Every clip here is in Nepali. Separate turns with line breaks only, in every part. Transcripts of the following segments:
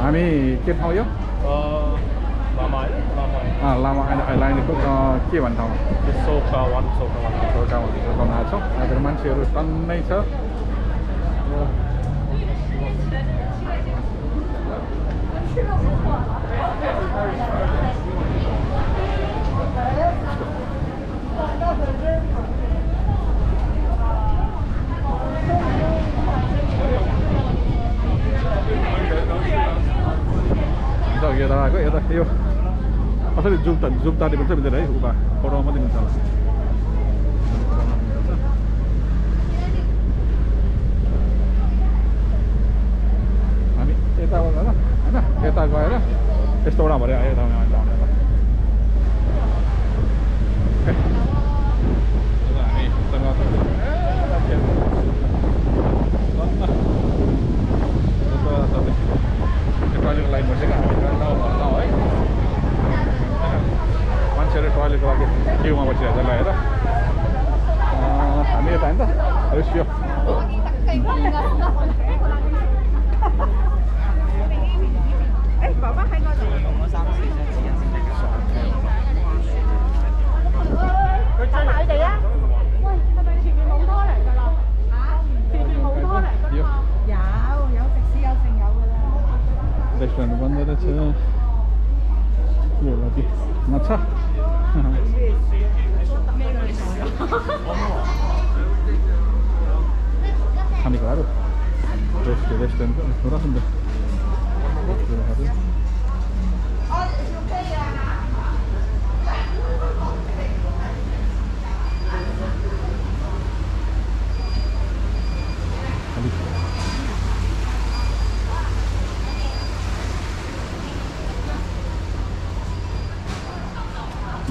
हामी के ठाउँ यो?
लामा
लाइनको के भन्ने ठाउँमा
सोका वान सोका वान।
ठाउँ बनाएको छौँ। यहाँतिर मान्छेहरू टन्नै छ। जग यता आएको यता यो कसरी जुप्ता जुप्ताले पनि मिल्दैन है उता फोटोमा मात्रै मिल्छ होला हामी यताबाट होइन होइन यता गएर यस्तोबाट भरे आयो यता यता यता हामी यता गएको छ। ए, धन्न। यता तपाईँ त्यो टोइलेटको लाइन बसेको हामी नौ नौ है मान्छेहरू टोइलेटको लागि क्युमा बसिरहेको छ ल हेर अँ, हामी यता होइन त रिस्यो
Ê, bỏ bác hai
रेस्टुरेन्ट बन्द रहेछ यो कति माछा खानेकुराहरू राख्नु त कुराहरू अलिक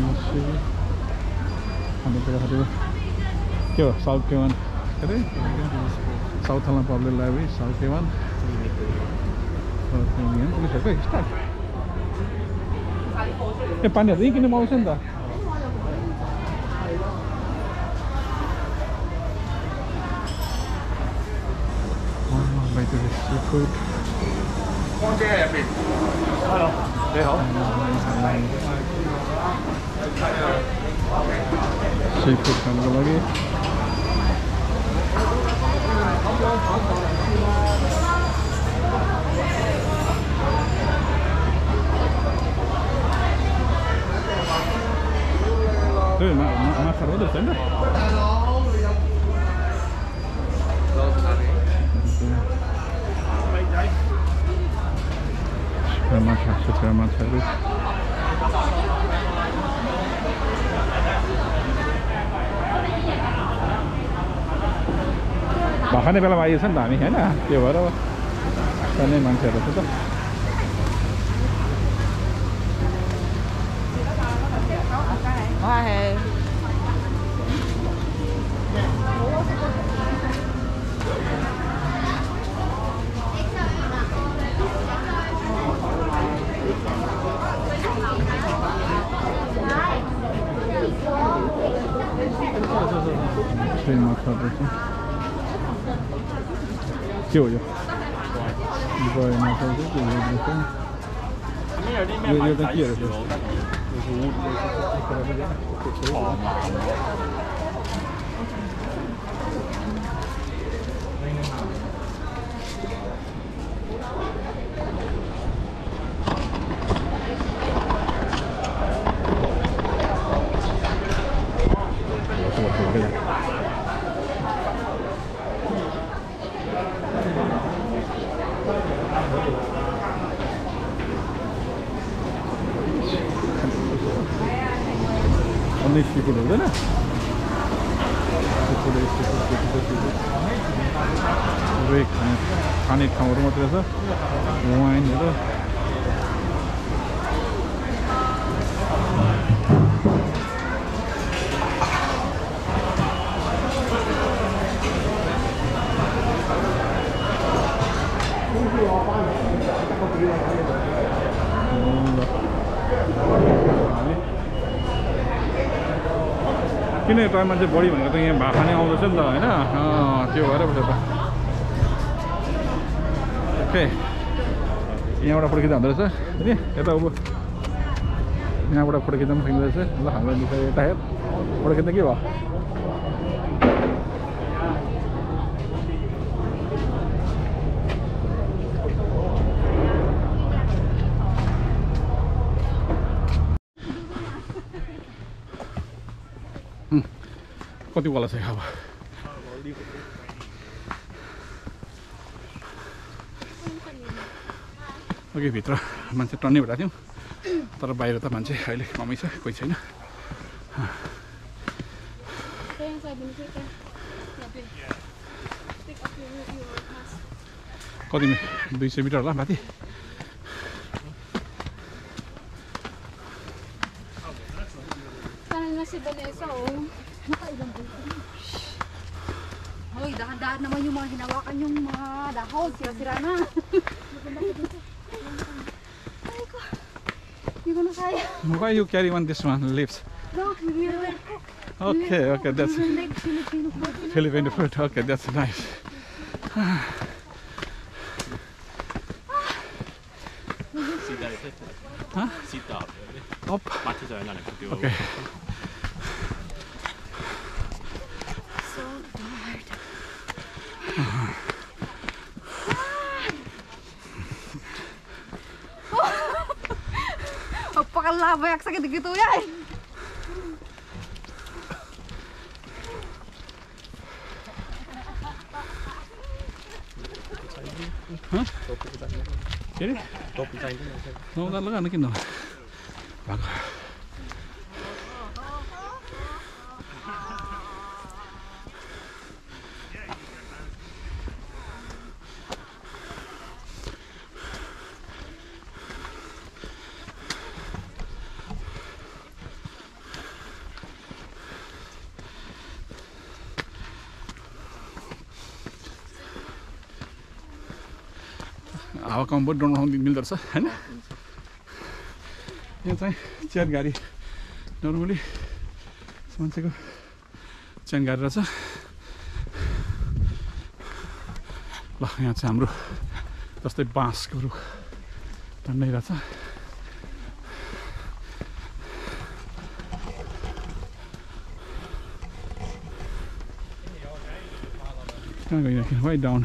मासु खानेकुराहरू के हो साउथ केवान के अरे साउथ हलमा पब्लिक लाइब्रेरी साउथ केवान साउथ युनियन पुलिसहरूको स्टाफ ए पानीहरू यहीँ किन्नु आउँछ नि त बाहिर सी फुड
你好。
सी फुड खानुको लागि त्यही मा मा- माछाहरू मात्रै छ होइन सुक्खा माछा सुक्खा माछाहरू भखाने बेलामा आइएछ नि त हामी होइन त्यो भएर गर्ने मान्छेहरू छ त
Hoa
借我用一会儿马上就给你
们有
有一个大就是。五五 किन यो टाइममा चाहिँ बढी भनेको त यहाँ भाखा नै आउँदैछ नि त होइन? त्यो भएर पो त। ओके। यहाँबाट खिच्दा हुँदो रहेछ। नि यता अब यहाँबाट खिच्दा पनि रहेछ। ल हाम्रो निकै यता खिच्दा के भयो? कति वाला छ अब अघि भित्र मान्छे टन्नै भइरहेको थियौँ तर बाहिर त मान्छे अहिले कमै छ कोही छैन. कति दुई सय मिटर होला माथि why are you carry one this one leaves? Okay, okay, that's
Filipino food.
Okay, that's nice.
huh?
Okay.
So tired.
Allah banyak sakit gitu ya
Hah?
Topi kita. Jadi? Topi
kita. Nggak, nggak, nggak, nggak, Bagus. हावा कम्फोर्ट डाउन उठाउनु मिल्दो रहेछ होइन? यो चाहिँ गाडी। नर्मली मान्छेको गाडी रहेछ। ल यहाँ चाहिँ हाम्रो जस्तै बाँसको रुख टन्नै रहेछ। कहाँ गइरहेको वाइ डाउन।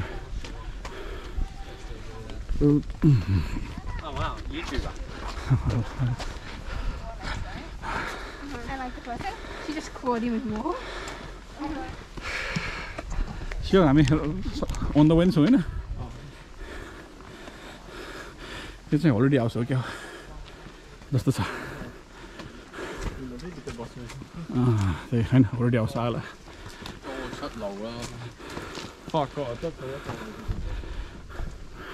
Oh wow, YouTuber.
I like the person.
She just quoting me more.
त्यो हामी अन द वे छौँ होइन यो चाहिँ होलिडे हाउस हो क्या हो जस्तो छ अँ, त्यही होइन होलिडे हाउस आएला
Fuck, what? That's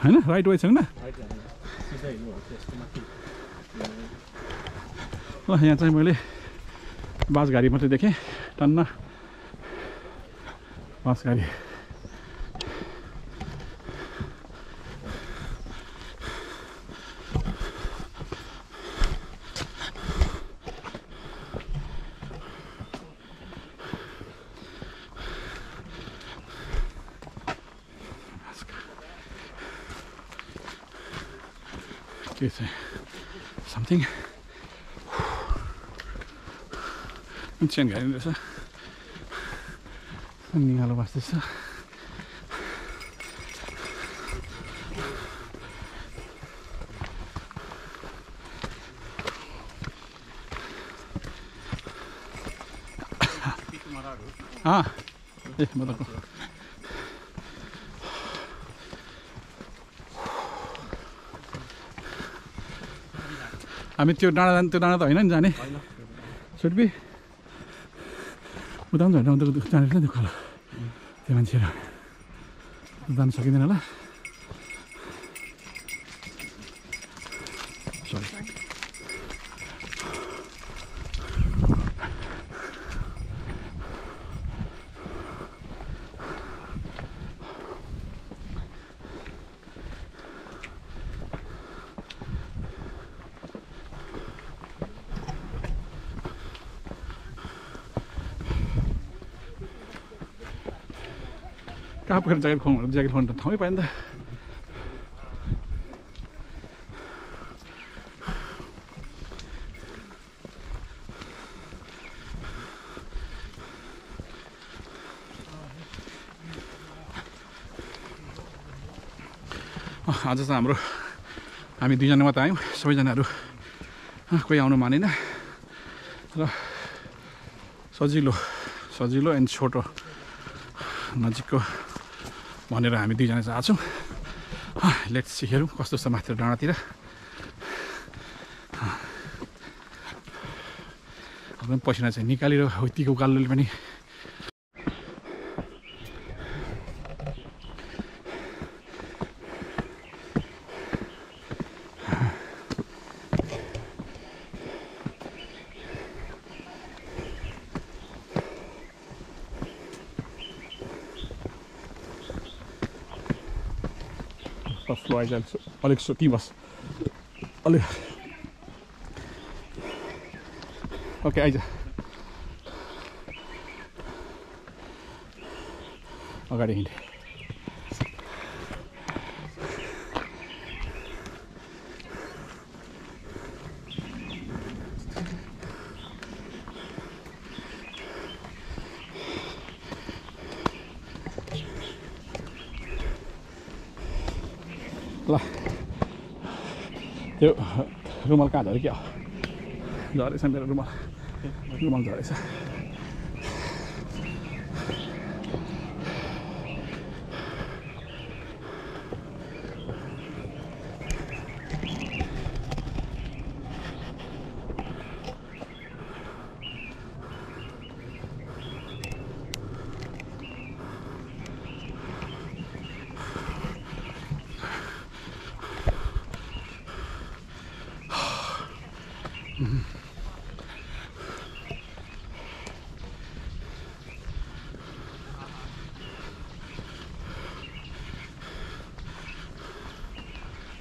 होइन? राइट वे छैन? ल यहाँ चाहिँ मैले बास गाडी मात्रै देखेँ। टन्न बास गाडी के चाहिँ समथिङ चेन गाडी रहेछ निगालो बस्दैछ अँ ए म त हामी त्यो डाँडा जाने त्यो डाँडा त होइन नि जाने सुटबी उता पनि झन् उता जाने रहेछ नि त्यो खोला त्यो मान्छेहरू जानु सकिँदैन होला सरी कहाँ पुगेर ज्याकेट खुवाउनु ज्याकेट खुवाउनु त ठाउँै नि त आज चाहिँ हाम्रो हामी दुईजना मात्र आयौँ सबैजनाहरू कोही आउनु मानेन र सजिलो सजिलो एन्ड छोटो नजिकको भनेर हामी दुईजना चाहिँ आएको छौँ लेट्स हेरौँ कस्तो छ माथि डाँडातिर। एकदम पसिना चाहिँ निकालेर हो यतिको उकालोले पनि। आइज अलिक सो ती बस अलिक ओके आइज अगाडि हिँडे ल त्यो रुमाल कहाँ झऱ्यो क्या झरेछ मेरो रुमाल रुमाल झरेछ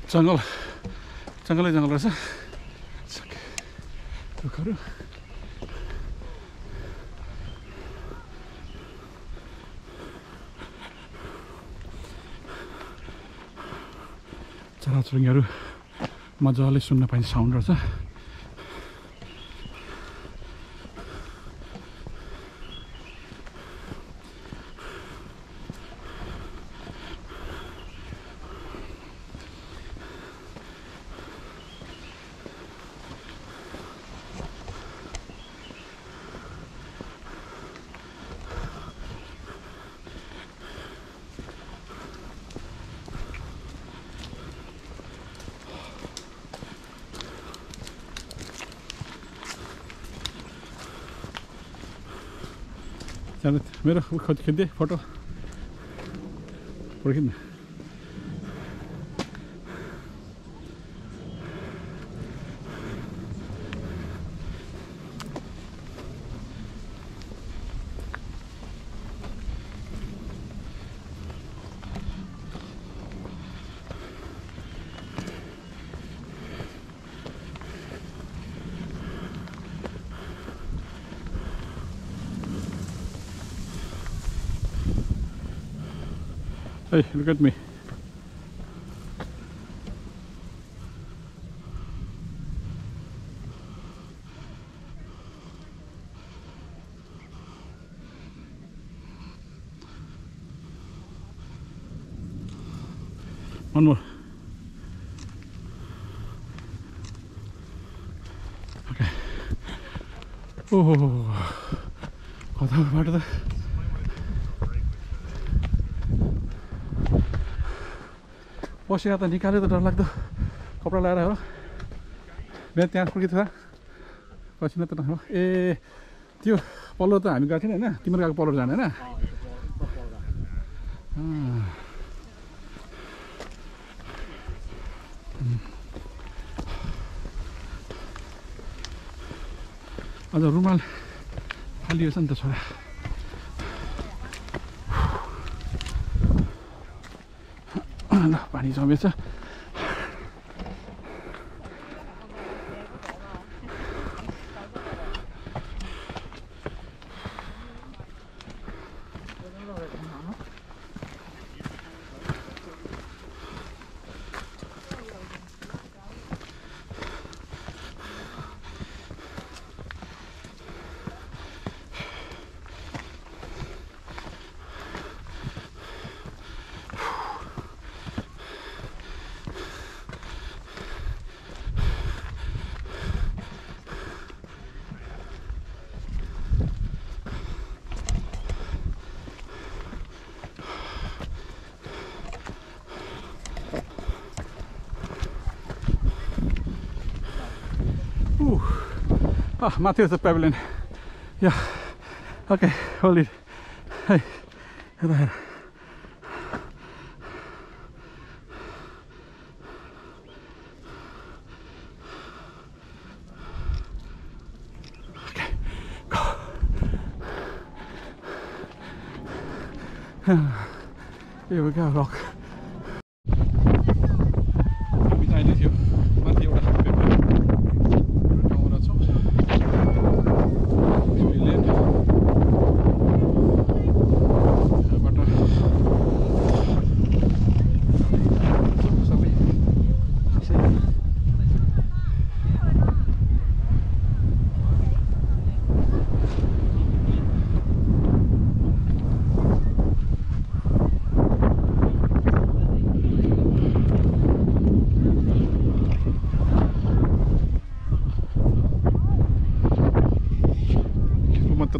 जङ्गल जङ्गलै जङ्गल रहेछ। रुखहरू चराचुरुङ्गीहरू मजाले सुन्न पाइने साउन्ड रहेछ मेरो खिच्दै photo photo Hey, look at me. One more. Okay. Oh, पसिना त निकाल्यो त डरलाग्दो कपडा लगाएर हो बिहान त्यहाँ पुगेको थियो पसिना त नहो ए त्यो पल्लो त हामी गएको थिएन होइन तिम्रो गएको पल्लो जाने होइन। अझ रुमाल फालिएछ नि त छोरा ल पानी जमेछ Ah, Matthew the pavilion. Yeah. Okay, hold it. Hey, head ahead. Okay, go. Here we go, rock.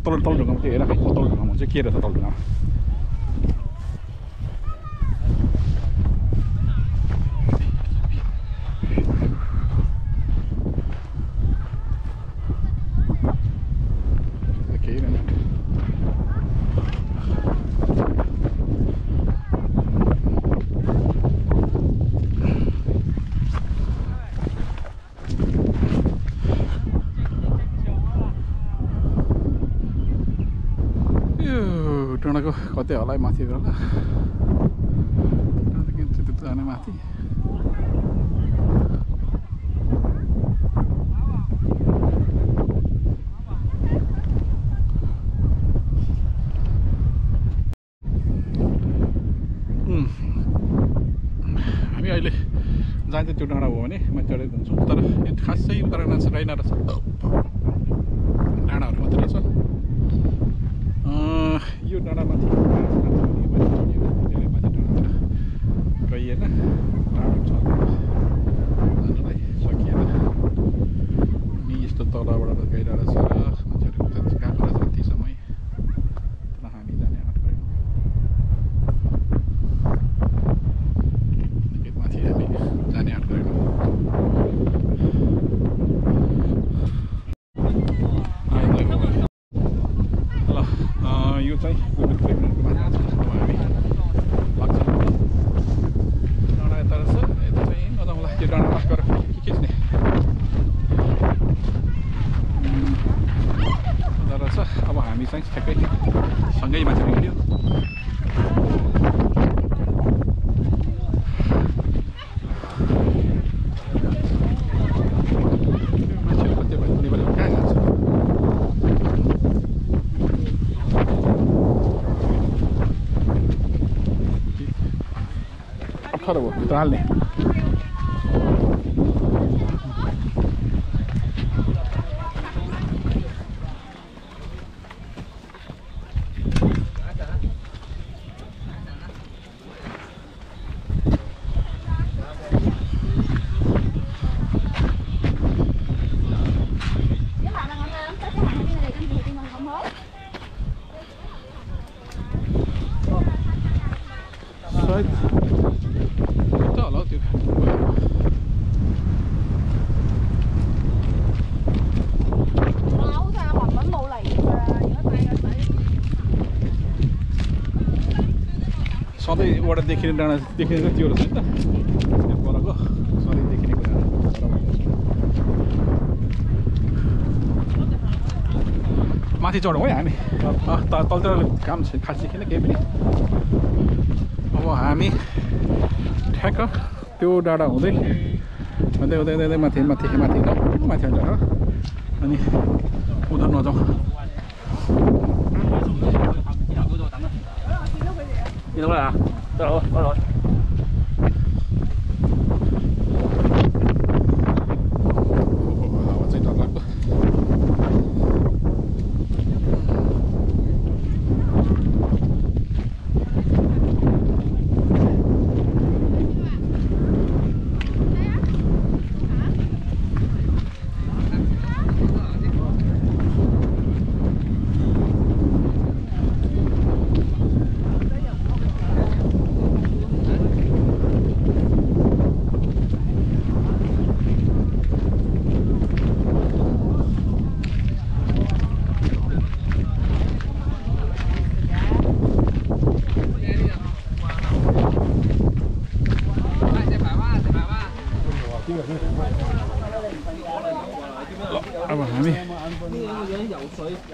तल तल ढुङ्गामा त्यो हेर तल ढुङ्गामा हुन्छ के रहेछ तल ढुङ्गामा केही रहेन यो डाँडाको कतै होला है माथि होला डाँडादेखि त्यति जाने माथि उम्, हामी अहिले जान्छ त्यो डाँडा हो भने माथिबाट जान्छौँ तर यो खासै उत्तरायण रहेन रहेछ डाँडाहरू मात्रै रहेछ अँ, यो डाँडामाथि धेरै माथि डाँडातिर गइएन टाढो छ जानुलाई सकिएन अनि यस्तो तलबाट गइरहेको छ मान्छेहरू उता
centrales.
सधैँबाट देखिने डाँडा देखिने चाहिँ त्यो रहेछ नि त। त्यहाँ परको सधैँ देखिनेको डाँडा माथि चढौँ है हामी। तलतिर काम छैन खास देखिन केही पनि। अब हामी ठ्याक्क त्यो डाँडा हुँदै हुँदै हुँदै हुँदै माथि माथि माथि माथि जाउँ अनि उधर नजाउँ। 你懂了啊？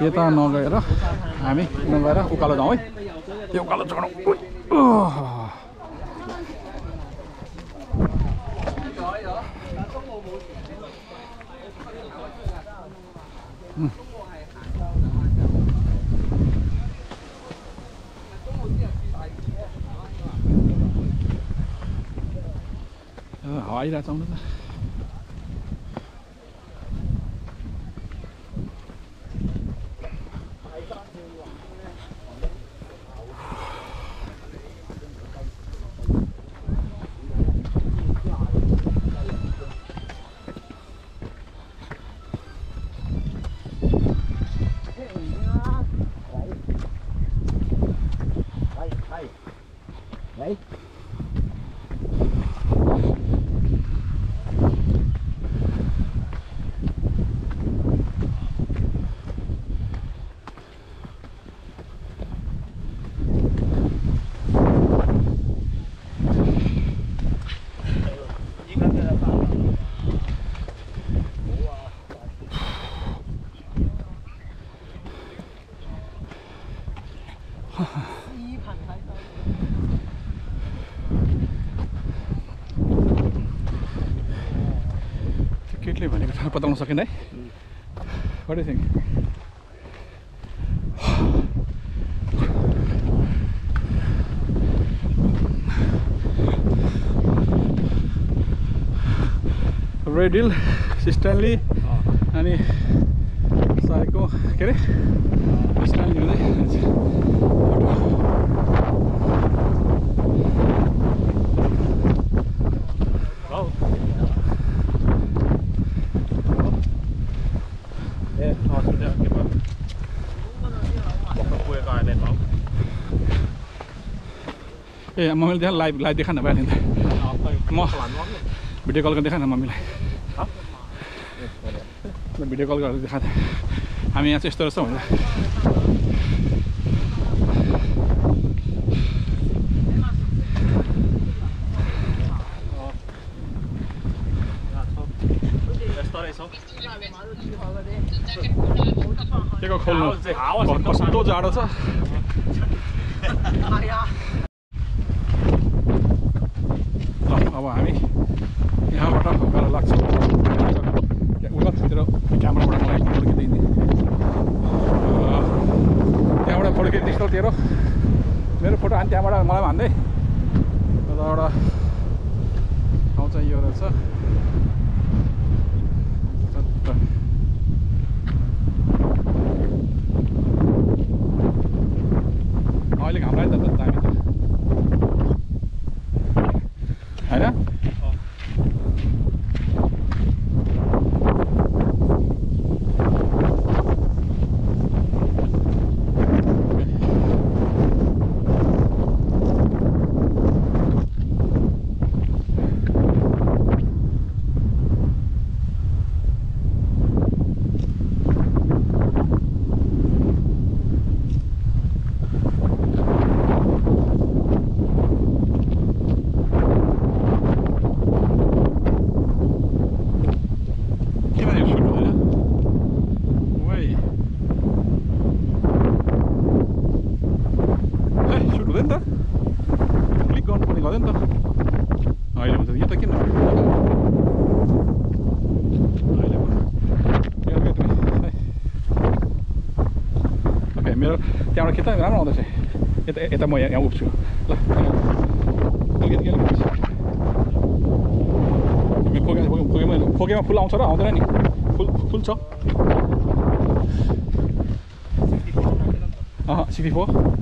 यता नगएर हामी नगएर उकालो जाउँ है यो उकालो चढौँ उइ, ओह। अँ, हावा आइरहेछ आउनु त केटले भनेको थाहा बताउन सकेन है what think red hill Stanley अनि साइको के अरे स्ट्यान्ली हुँदै
ए
मम्मीले देखा लाइभ लाइभ देखा न बिहान म भिडियो कल गरेर देखा न मम्मीलाई भिडियो कल गरेर देखा हामी यहाँ चाहिँ यस्तो रहेछ भनेर। के को खोल्नु?
चाहिँ
कस्तो जाडो छ। kita naravno da će je tamo ja uopću gledaj gledaj mi koga koga ima koga ima pula ončara onda ni pul pul čo aha 64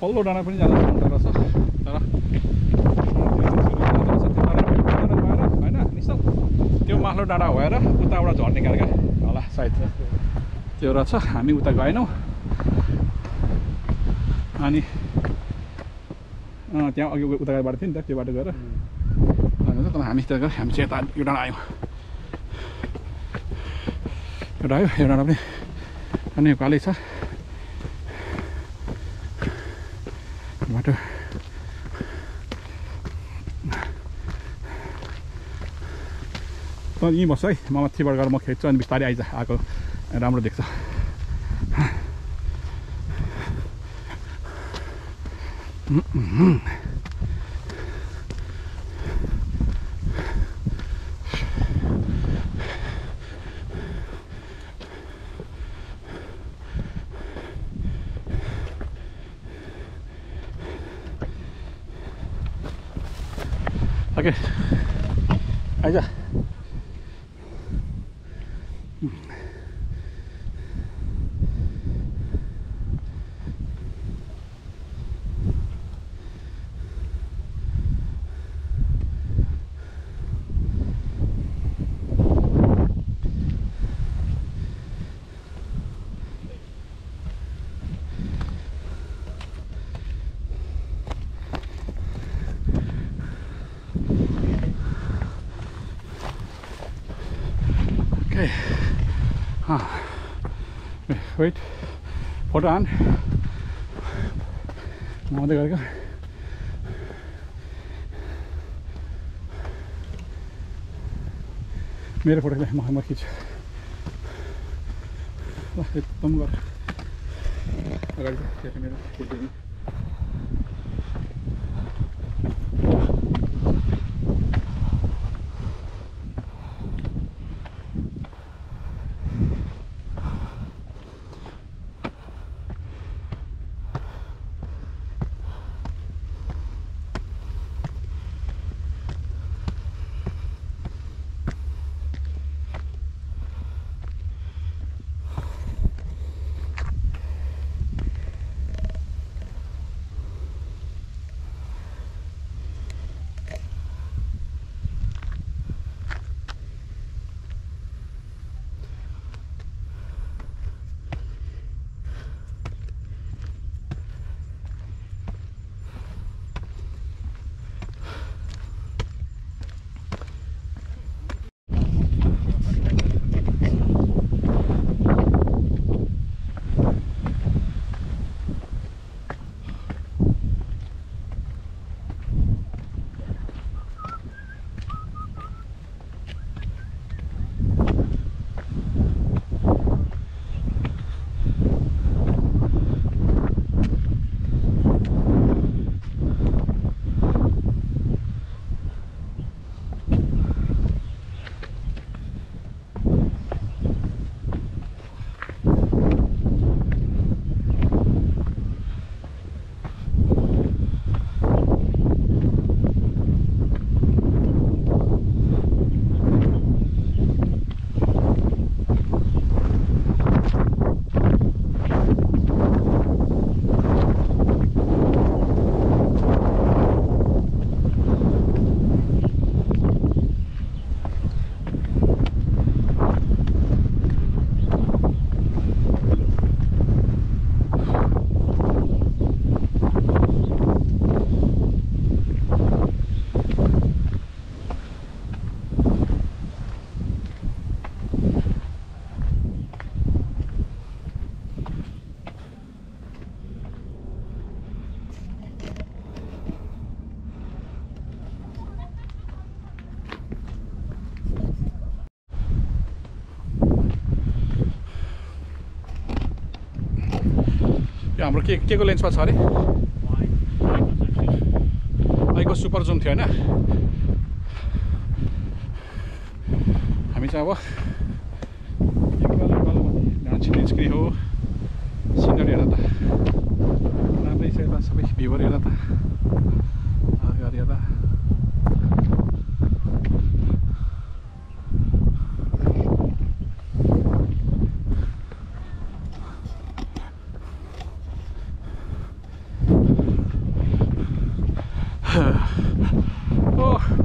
पल्लो डाँडा पनि जान सक्दो रहेछ तर होइन निश्चल त्यो माथिल्लो डाँडा भएर उताबाट झर्ने खालका होला सायद त्यो रहेछ हामी उता गएनौँ अनि त्यहाँ अघि उता बाटो थियो नि त त्यो बाटो गएर तर हामी त्यहाँ गएर हामी चाहिँ यता यो डाँडा आयौँ एउटा आयो यो डाँडा पनि अनि कालै छ बाटो त यहीँ बस्छ है म माथिबाट गएर म खेद्छु अनि बिस्तारै आइज आएको राम्रो देख्छ ओके आइज ओके वेट फोटो हान म आउँदै गरेको मेरो फोटोलाई म म खिच्छु ल एकदम गर अगाडि मेरो हाम्रो के के को लेन्समा छ अरे? अहिलेको सुपर जुम थियो होइन? हामी चाहिँ अब छिरिस्क्री हो। सिनरी हेर त। राम्रै छ यता सबै भ्यूहरू हेर त अगाडि हेर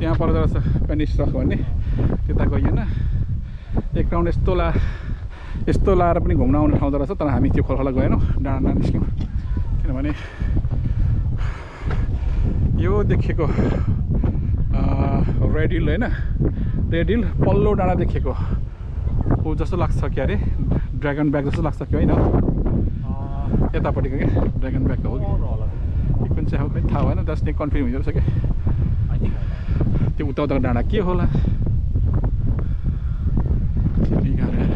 यहाँ पर्दो पेनिस रक भन्ने त्यता गइएन एक राउन्ड यस्तो ला यस्तो लाएर पनि घुम्न आउने ठाउँ रहेछ तर हामी त्यो खोलखोला गएनौँ डाँडा डाँडा निस्क्यौँ किनभने यो देखेको रेड हिल होइन रेड हिल पल्लो डाँडा देखेको ऊ जस्तो लाग्छ के अरे ड्रागन ब्याग जस्तो लाग्छ कि होइन यतापट्टिको क्या ड्रागन ब्याग त हो कि कुन चाहिँ हो खै थाहा भएन नै कन्फ्युज हुँदो रहेछ क्या त्यो उता डाँडा के होला चिनी गाह्रो।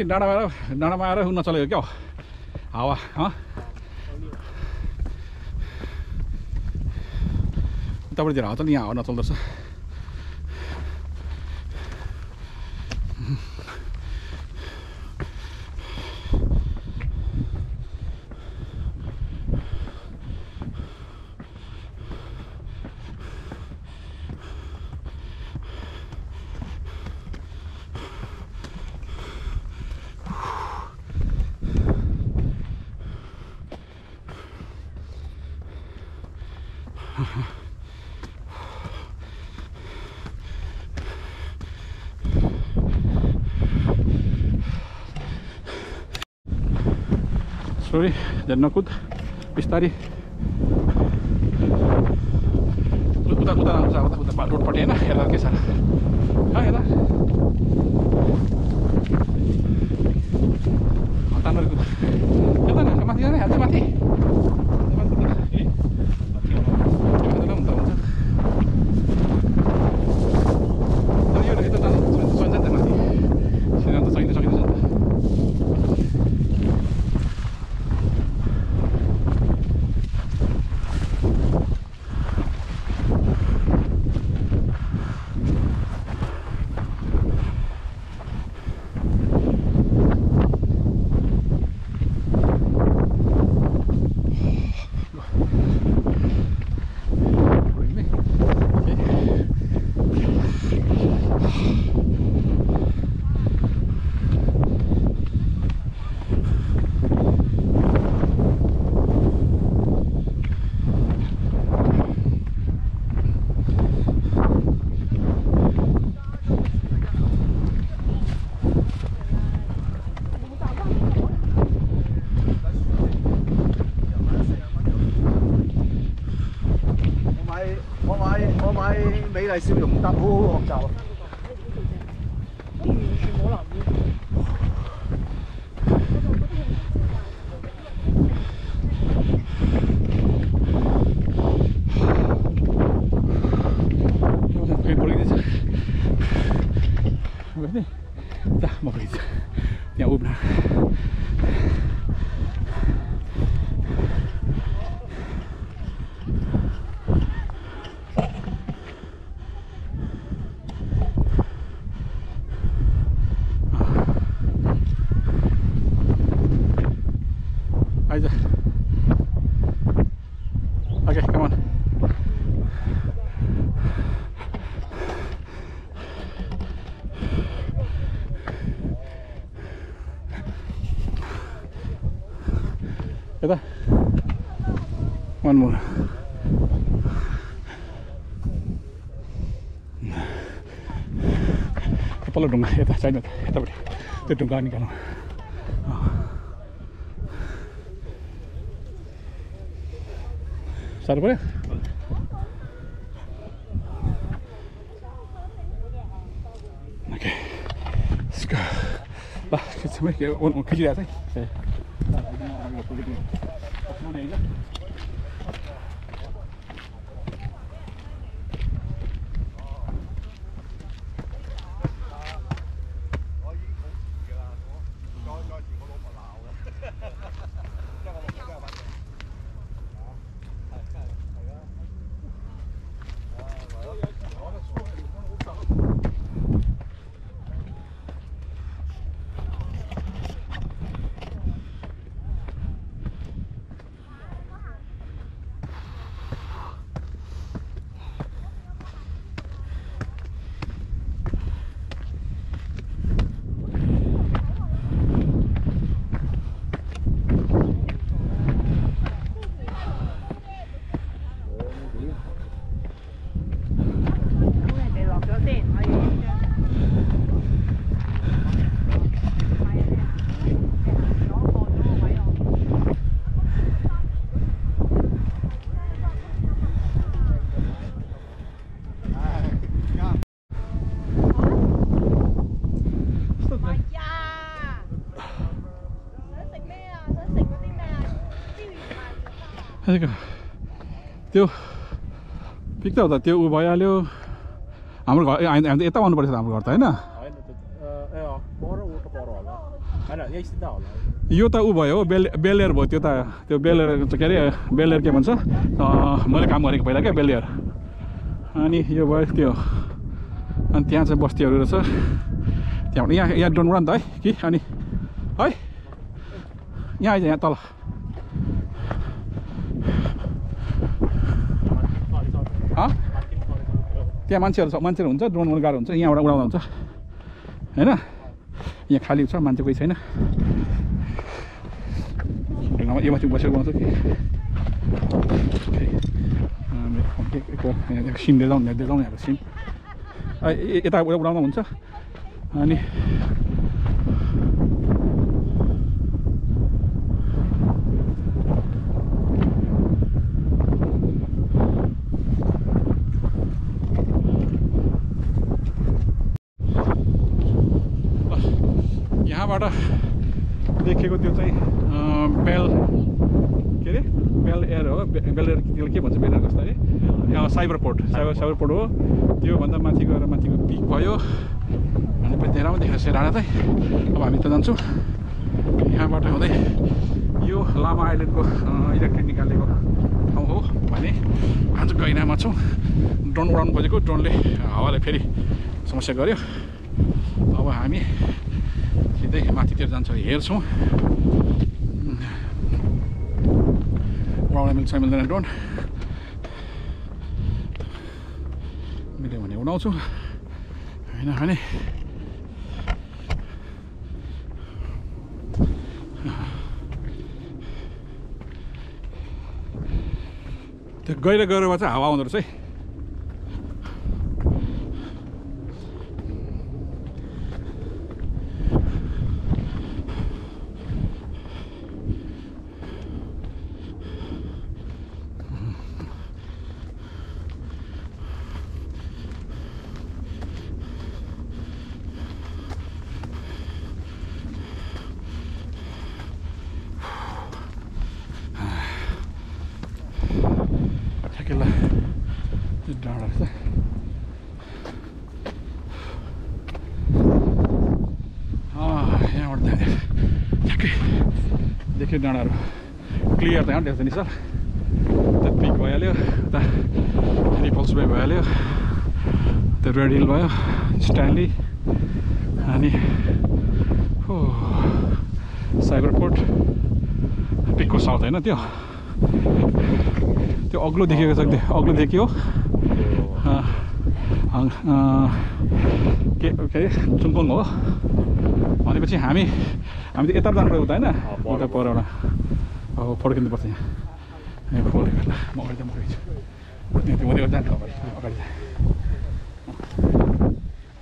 माथि डाँडामा आएर डाँडामा आएर उन चलेको क्या हावा उतापट्टितिर हावा चल्ने यहाँ हावा नचल्दो रहेछ। Dan नकुद बिस्तारी उता उता उता उता उता रोडपट्टि होइन हेर्दा के छ पल्लो ढुङ्गा यता छैन यतापट्टि त्यो ढुङ्गा निकाल्नु साह्रो पऱ्यो. ल खिच्छु खिचिरहेको छ है पिक त हो त त्यो ऊ भइहाल्यो। हाम्रो घर हामी त यता आउनु परेछ त हाम्रो घर त होइन?
त्यो
यो त ऊ भयो हो बेल बेलेर भयो त्यो त त्यो बेलेर के अरे बेलेर के भन्छ? मैले काम गरेको पहिला क्या बेलेर अनि यो भयो त्यो अनि त्यहाँ चाहिँ बस्तीहरू रहेछ। त्यहाँबाट यहाँ यहाँ डोन नि त है कि अनि है? यहाँ आइज यहाँ तल। त्यहाँ मान्छेहरू छ मान्छेहरू हुन्छ ड्रोन गाह्रो हुन्छ यहाँबाट उडाउँदा हुन्छ। होइन? यहाँ खाली छ मान्छे कोही छैन। ढुङ्गामा यो माथि बसेर बनाउँछ कि? सिम लिएर जाउँ यहाँको सिम यता उडा- उडाउँदा हुन्छ। अनि यहाँबाट देखेको त्यो चाहिँ अँ, बेल के अरे बेल एयर हो बे- बेल एयर त्यसलाई के भन्छ बेल एयर कस्तो अरे अँ, साइबर पोर्ट हो त्योभन्दा माथि गएर माथिको पिक भयो। अनि पनि धेरै देखेर चाहिँ डाँडा चाहिँ। अब हामी त जान्छौँ। यहाँबाट हुँदै यो लामा आइल्यान्डको इलेक्ट्रिक निकालेको ठाउँ हो भने हामी चाहिँ गैनामा छौँ। ड्रोन उडाउनु खोजेको। ड्रोनले हावाले फेरि समस्या गर्यो। अब हामी सिधै माथितिर जान्छौँ। हेर्छौँ। उडाउन मिल्छ मिल्दैन ड्रोन। उडाउँछु होइन भने त्यो गहिरो गहिरोमा चाहिँ हावा आउँदो रहेछ है ठ्याक्कै त्यो डाँडा रहेछ अँ, यहाँबाट जाने ठ्याक्कै देख्यो डाँडाहरू यहाँ देख्छ नि सर त्यो पिक भइहाल्यो उता रिपल्स बे भइहाल्यो त्यो रेड हिल भयो स्ट्यान्ली अनि हो साइबर पोर्ट पिकको साउथ होइन त्यो त्यो अग्लो देखेको छ अग्लो देखियो के के चुङकोङ हो भनेपछि हामी हामी त यता जानु उता होइन उता परबाट अब फर्किनुपर्छ यहाँ यहाँ ल म अगाडि जानु त्यो हुँदै जान्छ अगाडि अगाडि जा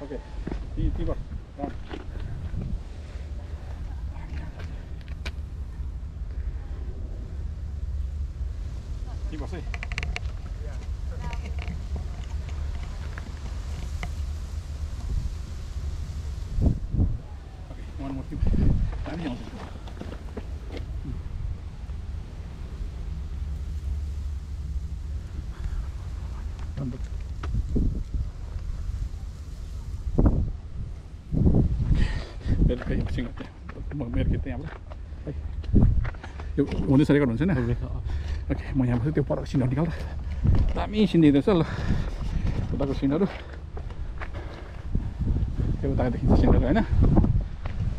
ओके ती तीबाट ती बस है Okay, one more tip. Dami ako dito. Rambut. Ate. Mag-mer kita यहाँ है यो हुँदै सरेको हुन्छ होइन ओके। म यहाँ बस्छु त्यो परको सिनहरू निकाल्दा दामी सिन दिँदैछ ल उताको सिनहरू। त्यो उताको देखिन्छ सिनहरू होइन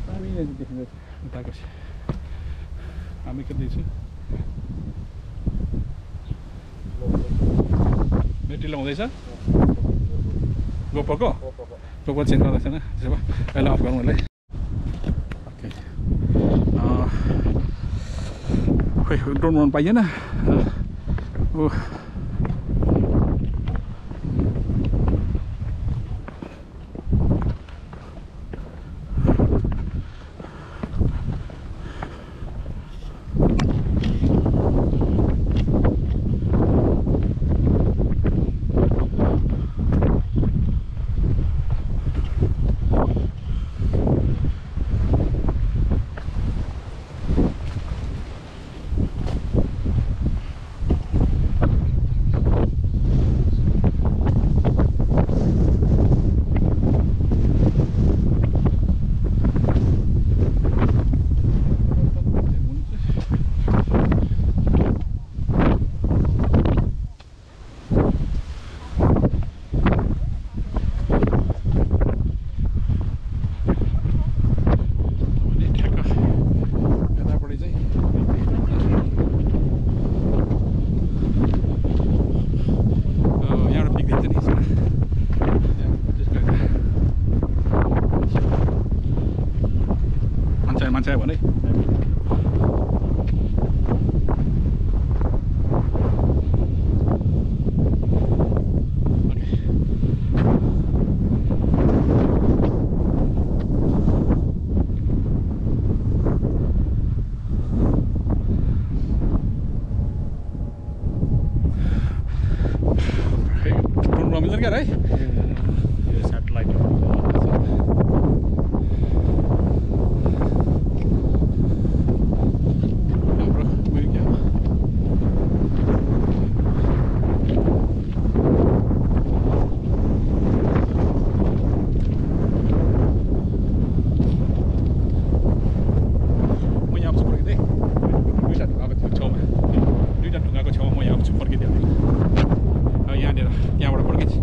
दामी देखिँदैछ उताको सिन हामी खेल्दैछु ब्याट्री लगाउँदैछ गोपरको गोपर चेन्ज गर्दैछ न? त्यसो भए पहिला अफ गरौँ यसलाई ओके अँ, खोइ ड्रोन उडाउनु पाइएन ओ मान्छे भने ड्रोन रमिँदैन क्या है
यो सेटेलाइट
हाम्रो उयो क्या म यहाँ आउँछु फर्किँदै दुईवटा ढुङ्गाको त्यो छेउमा दुईवटा ढुङ्गाको छेउमा म यहाँ आउँछु फर्किँदै अब यहाँनिर त्यहाँबाट फर्किन्छ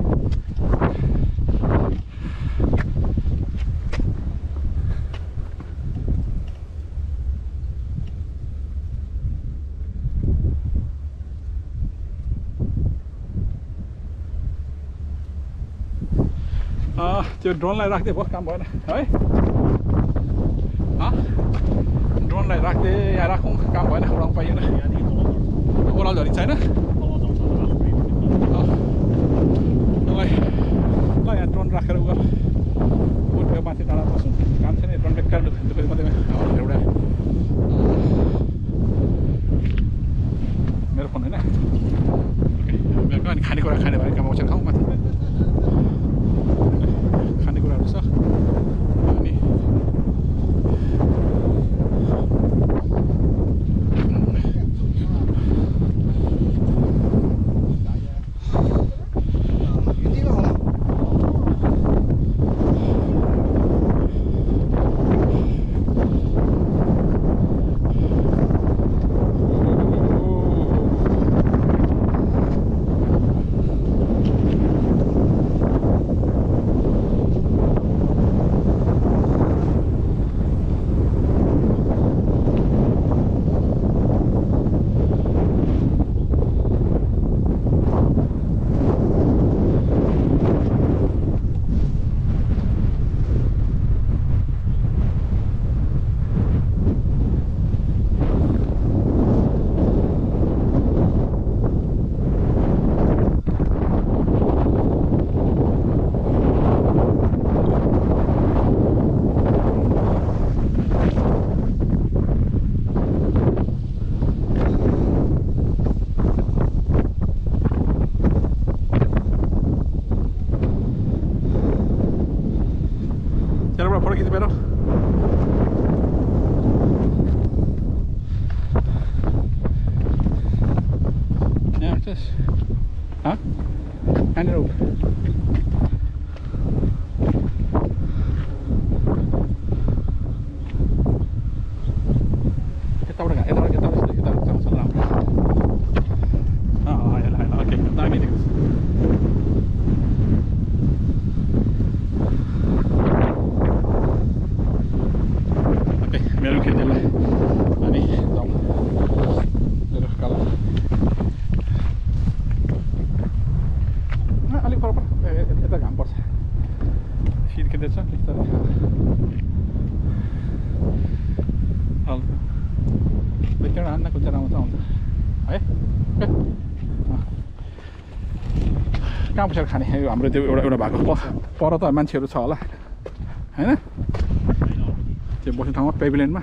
अँ, त्यो ड्रोनलाई राख्दै भयो काम भएन है? ड्रोनलाई राख्दै यहाँ राखौँ काम भएन उडाउनु पाइएन। ओह्रालो झरिन्छ होइन? कहाँ बसेर खाने? हाम्रो त्यो एउटा एउटा भएको पर त मान्छेहरू छ होला। होइन? त्यो बस्ने ठाउँमा पेभिलियनमा।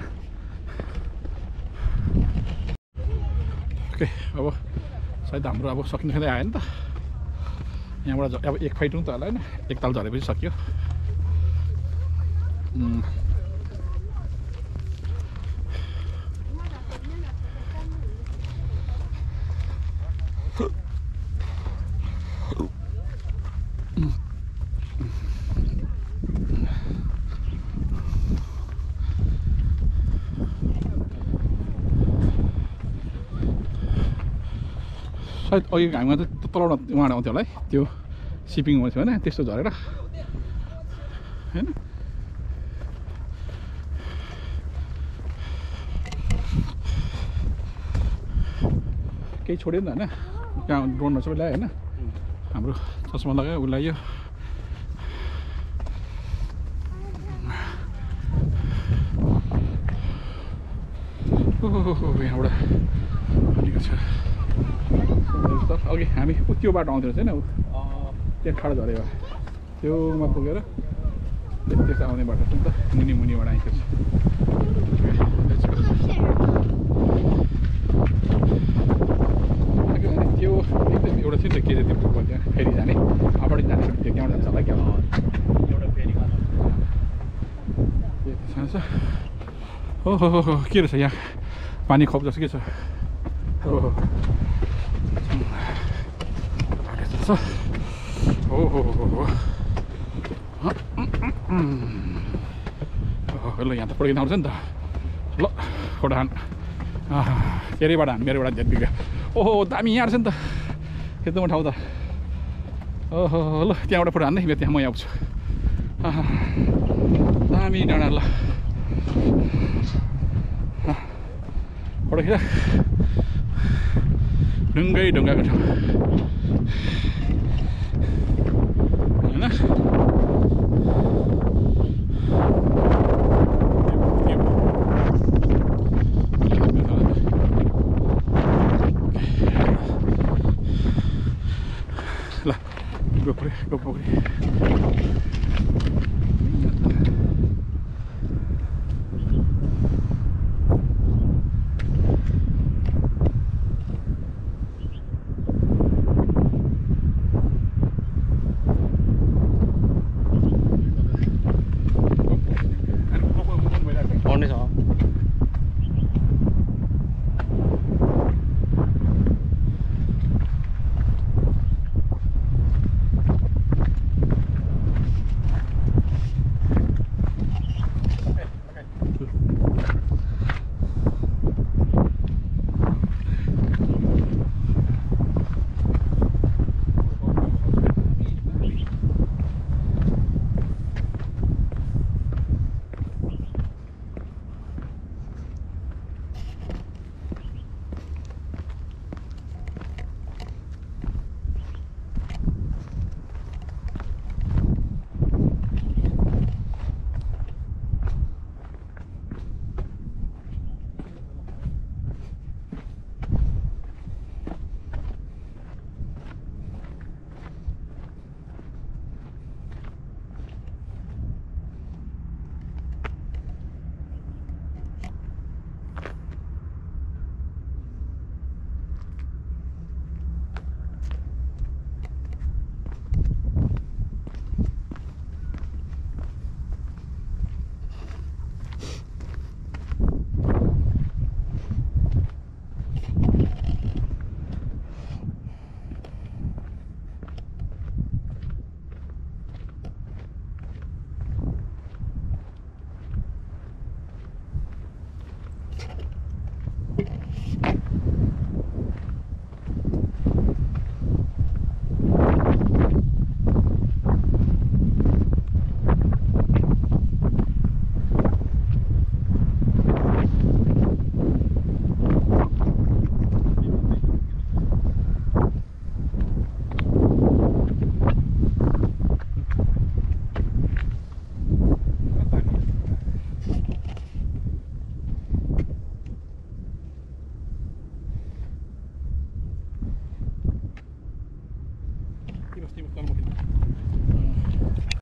ओके अब सायद हाम्रो अब सकिनु खाँदै आयो नि त। यहाँबाट अब एक फाइटौँ त होला होइन? एक ताल झरेपछि सकियो। सायद अघि घाममा त तलबाट उहाँबाट आउँथ्यो होला है। त्यो सिपिङ हुन्थ्यो होइन त्यस्तो झरेर। होइन? केही छोडेन होइन? त्यहाँ ड्रोनहरू सबै ल्यायो होइन? हाम्रो चस्मा लगायो ऊ लगायो ओहो यहाँबाट अलिक छ त अघि हामी उ त्यो बाटो आउँथ्यो रहेछ होइन ऊ त्यहाँ ठाडो भए त्योमा पुगेर त्यस त्यस आउने बाटो छ नि त। मुनि मुनिबाट आइसकेको छ त्यो एकदम एउटा थियो नि त के चाहिँ त्यो त्यहाँ? फेरि जाने। अगाडि जाने त्यो त्यहाँबाट जान्छ होला क्या।
एउटा फेरि
ओहो हो हो। के रहेछ यहाँ? पानी खप जस्तो के छ ओहो ओहो, ल यहाँ त पड्किन आउँछ नि त ल खोडान केरेबाट हान मेरोबाट बिग्यो ओहो दामी यहाँ रहेछ नि त एकदम ठाउँ त ओहो ल त्यहाँबाट फोटो हान्दै म त्यहाँ म आउँछु दामी डाँडा ल फोटो खिच ढुङ्गै ढुङ्गाको ठाउँ होइन ल गोपुरी गोपुरी